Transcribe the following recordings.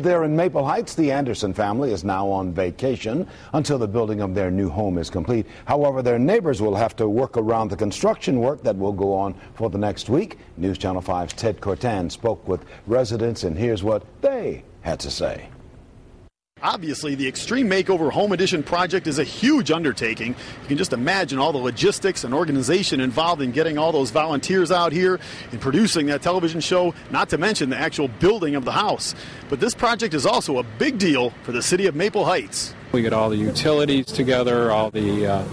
There in Maple Heights, the Anderson family is now on vacation until the building of their new home is complete. However, their neighbors will have to work around the construction work that will go on for the next week. News Channel 5's Ted Cortan spoke with residents, and here's what they had to say. Obviously, the Extreme Makeover Home Edition project is a huge undertaking. You can just imagine all the logistics and organization involved in getting all those volunteers out here and producing that television show, not to mention the actual building of the house. But this project is also a big deal for the city of Maple Heights. We get all the utilities together, all the uh,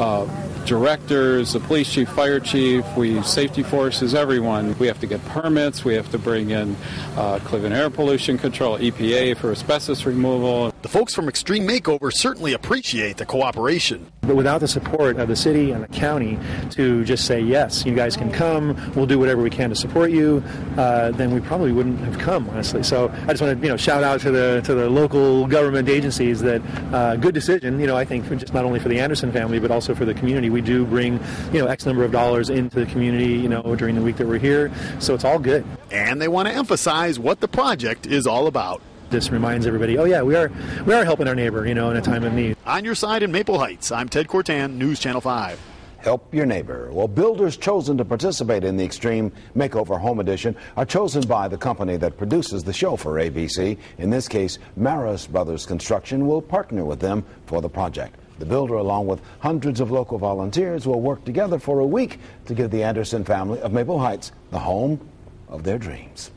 uh, directors, the police chief, fire chief, we safety forces, everyone. We have to get permits. We have to bring in uh, Cleveland Air Pollution Control, EPA for asbestos removal. The folks from Extreme Makeover certainly appreciate the cooperation. But without the support of the city and the county to just say yes, you guys can come, we'll do whatever we can to support you, uh, then we probably wouldn't have come, honestly. So I just want to you know shout out to the to the local government agencies that uh, good decision. You know I think just not only for the Anderson family but also for the community we do bring, you know, X number of dollars into the community, you know, during the week that we're here. So it's all good. And they want to emphasize what the project is all about. This reminds everybody, oh yeah, we are we are helping our neighbor, you know, in a time of need. On your side in Maple Heights, I'm Ted Cortan, News Channel 5. Help your neighbor. Well, builders chosen to participate in the Extreme Makeover Home Edition are chosen by the company that produces the show for ABC. In this case, Marous Brothers Construction will partner with them for the project. The builder, along with hundreds of local volunteers, will work together for a week to give the Anderson family of Maple Heights the home of their dreams.